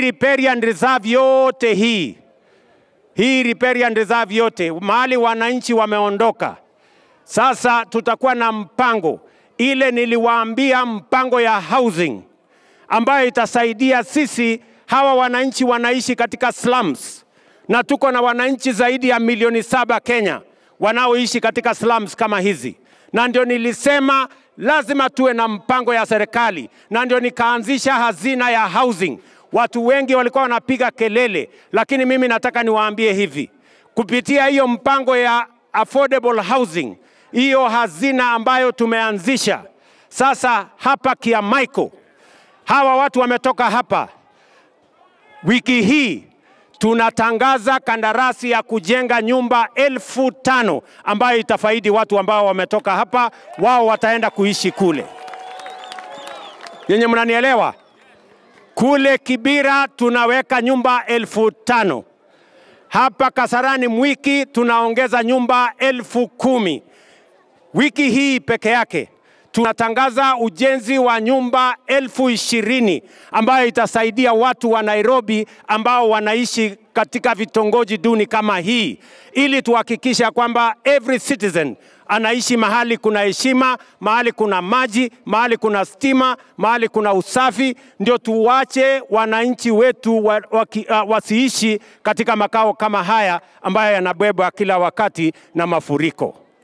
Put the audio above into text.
riparian reserve yote hii. Hii riparian reserve yote mahali wananchi wameondoka, sasa tutakuwa na mpango. Ile niliwaambia, mpango ya housing ambayo itasaidia sisi. Hawa wananchi wanaishi katika slums, na tuko na wananchi zaidi ya milioni saba Kenya wanaoishi katika slums kama hizi, na ndio nilisema lazima tuwe na mpango ya serikali, na ndio nikaanzisha hazina ya housing. Watu wengi walikuwa wanapiga kelele, lakini mimi nataka niwaambie hivi, kupitia hiyo mpango ya affordable housing, hiyo hazina ambayo tumeanzisha sasa hapa Kiamaiko, hawa watu wametoka hapa. Wiki hii tunatangaza kandarasi ya kujenga nyumba elfu tano ambayo itafaidi watu ambao wametoka hapa, wao wataenda kuishi kule. Yenye mnanielewa? Kule Kibira tunaweka nyumba elfu tano. Hapa Kasarani Mwiki tunaongeza nyumba elfu kumi. Wiki hii peke yake tunatangaza ujenzi wa nyumba elfu ishirini ambayo itasaidia watu wa Nairobi ambao wanaishi katika vitongoji duni kama hii, ili tuhakikisha kwamba every citizen anaishi mahali kuna heshima, mahali kuna maji, mahali kuna stima, mahali kuna usafi. Ndio tuwache wananchi wetu wa, wa, uh, wasiishi katika makao kama haya ambayo yanabebwa kila wakati na mafuriko.